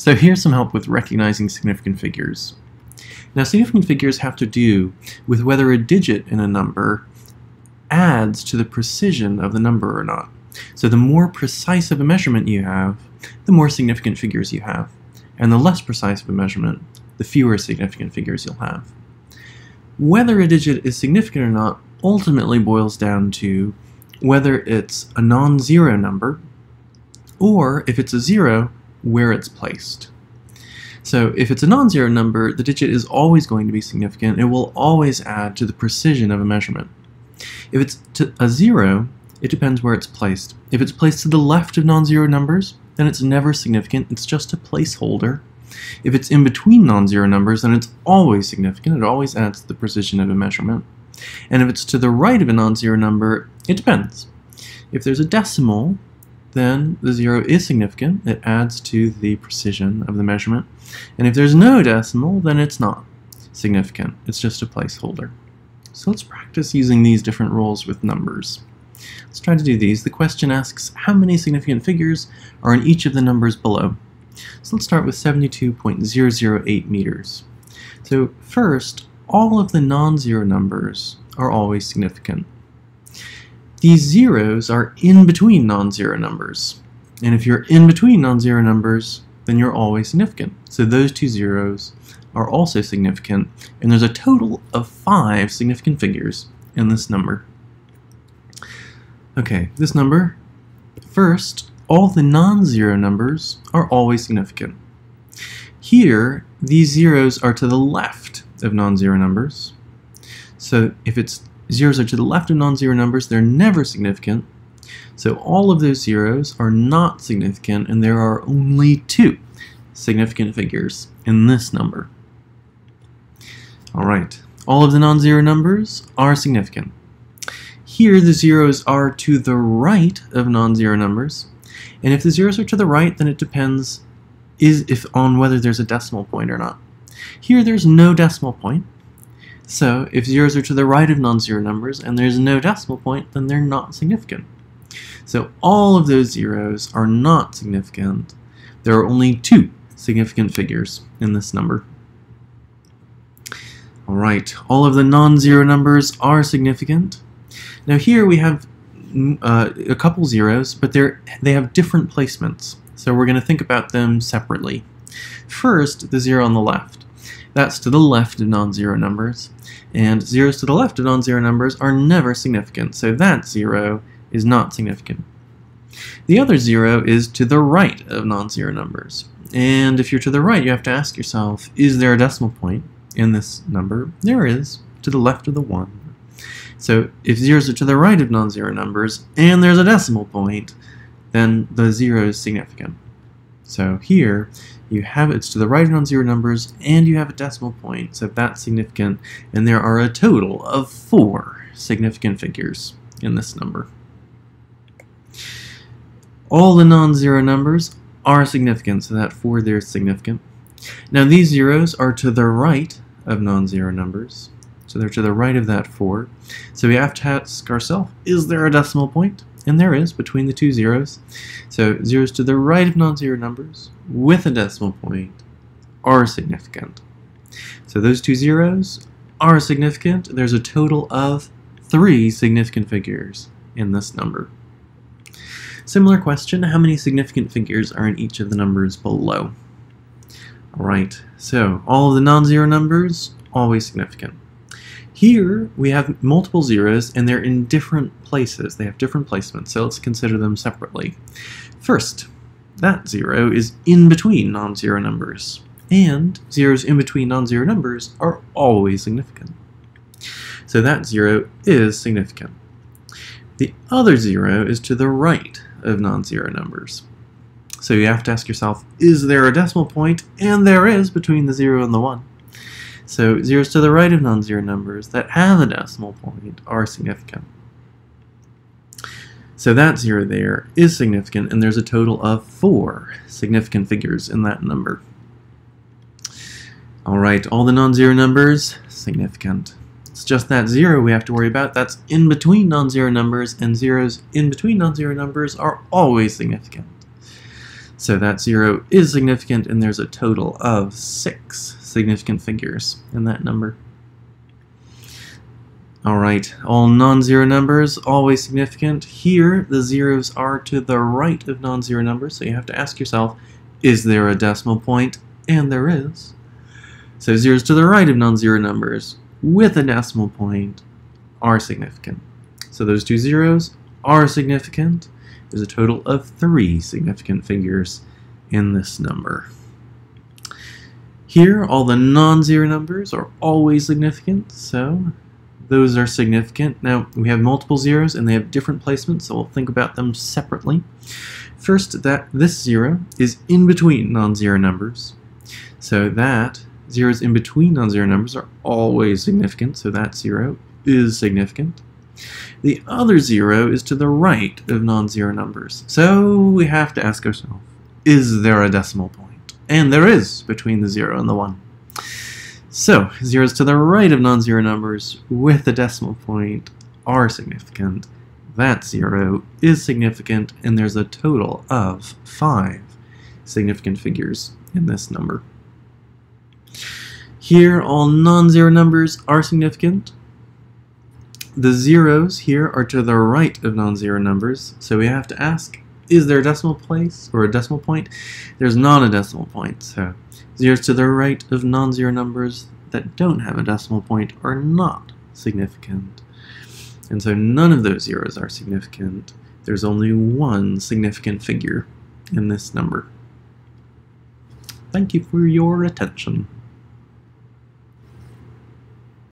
So here's some help with recognizing significant figures. Now significant figures have to do with whether a digit in a number adds to the precision of the number or not. So the more precise of a measurement you have, the more significant figures you have. And the less precise of a measurement, the fewer significant figures you'll have. Whether a digit is significant or not ultimately boils down to whether it's a non-zero number, or if it's a zero, where it's placed. So if it's a non-zero number, the digit is always going to be significant. It will always add to the precision of a measurement. If it's a zero, it depends where it's placed. If it's placed to the left of non-zero numbers, then it's never significant. It's just a placeholder. If it's in between non-zero numbers, then it's always significant. It always adds to the precision of a measurement. And if it's to the right of a non-zero number, it depends. If there's a decimal, then the zero is significant. It adds to the precision of the measurement. And if there's no decimal, then it's not significant. It's just a placeholder. So let's practice using these different rules with numbers. Let's try to do these. The question asks how many significant figures are in each of the numbers below. So let's start with 72.008 meters. So first, all of the non-zero numbers are always significant. These zeros are in between non-zero numbers. And if you're in between non-zero numbers, then you're always significant. So those two zeros are also significant, and there's a total of five significant figures in this number. Okay, this number, first, all the non-zero numbers are always significant. Here, these zeros are to the left of non-zero numbers. So if it's zeros are to the left of non-zero numbers, they're never significant. So all of those zeros are not significant, and there are only two significant figures in this number. Alright, all of the non-zero numbers are significant. Here the zeros are to the right of non-zero numbers, and if the zeros are to the right, then it depends is if on whether there's a decimal point or not. Here there's no decimal point, so if zeros are to the right of non-zero numbers and there's no decimal point, then they're not significant. So all of those zeros are not significant. There are only two significant figures in this number. Alright, all of the non-zero numbers are significant. Now here we have mm, uh, a couple zeros, but they're, they have different placements. So we're going to think about them separately. First, the zero on the left. That's to the left of non-zero numbers, and zeros to the left of non-zero numbers are never significant, so that zero is not significant. The other zero is to the right of non-zero numbers, and if you're to the right, you have to ask yourself, is there a decimal point in this number? There is, to the left of the 1. So if zeros are to the right of non-zero numbers, and there's a decimal point, then the zero is significant. So here, you have it's to the right of non-zero numbers, and you have a decimal point, so that's significant, and there are a total of four significant figures in this number. All the non-zero numbers are significant, so that 4 there is significant. Now these zeros are to the right of non-zero numbers, so they're to the right of that 4. So we have to ask ourselves, is there a decimal point? And there is, between the two zeros. So zeros to the right of non-zero numbers with a decimal point are significant. So those two zeros are significant. There's a total of three significant figures in this number. Similar question, how many significant figures are in each of the numbers below? Alright, so all of the non-zero numbers, always significant. Here we have multiple zeros and they're in different places. They have different placements, so let's consider them separately. First, that zero is in between non-zero numbers, and zeros in between non-zero numbers are always significant. So that zero is significant. The other zero is to the right of non-zero numbers. So you have to ask yourself, is there a decimal point? And there is between the 0 and the 1. So zeros to the right of non-zero numbers that have a decimal point are significant. So that zero there is significant, and there's a total of four significant figures in that number. Alright, all the non-zero numbers, significant. It's just that zero we have to worry about. That's in between non-zero numbers, and zeros in between non-zero numbers are always significant. So that 0 is significant, and there's a total of 6 significant figures in that number. Alright, all non-zero numbers, always significant. Here, the zeros are to the right of non-zero numbers, so you have to ask yourself, is there a decimal point? And there is. So zeros to the right of non-zero numbers with a decimal point are significant. So those two zeros are significant. There's a total of three significant figures in this number. Here, all the non-zero numbers are always significant, so those are significant. Now, we have multiple zeros and they have different placements, so we'll think about them separately. First, that this zero is in between non-zero numbers. So that zeros in between non-zero numbers are always significant, so that zero is significant. The other zero is to the right of non-zero numbers. So we have to ask ourselves, is there a decimal point? And there is between the zero and the one. So, zeros to the right of non-zero numbers with a decimal point are significant. That zero is significant, and there's a total of five significant figures in this number. Here, all non-zero numbers are significant. The zeros here are to the right of non-zero numbers, so we have to ask, is there a decimal place or a decimal point? There's not a decimal point, so zeros to the right of non-zero numbers that don't have a decimal point are not significant. And so none of those zeros are significant. There's only one significant figure in this number. Thank you for your attention.